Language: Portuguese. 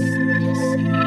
Deus.